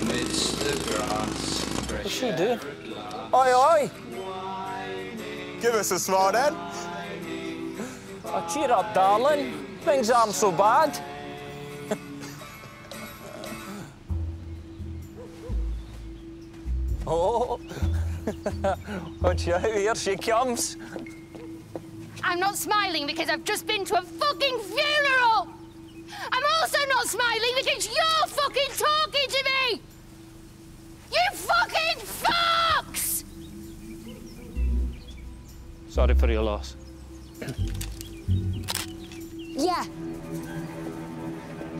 amidst the grass. What's she doing? Oi, oi! Give us a smile then. Oh, cheer up, darling. Things aren't so bad. oh, watch out, here she comes. I'm not smiling because I've just been to a fucking funeral! I'm also not smiling because you're fucking talking Sorry for your loss. yeah.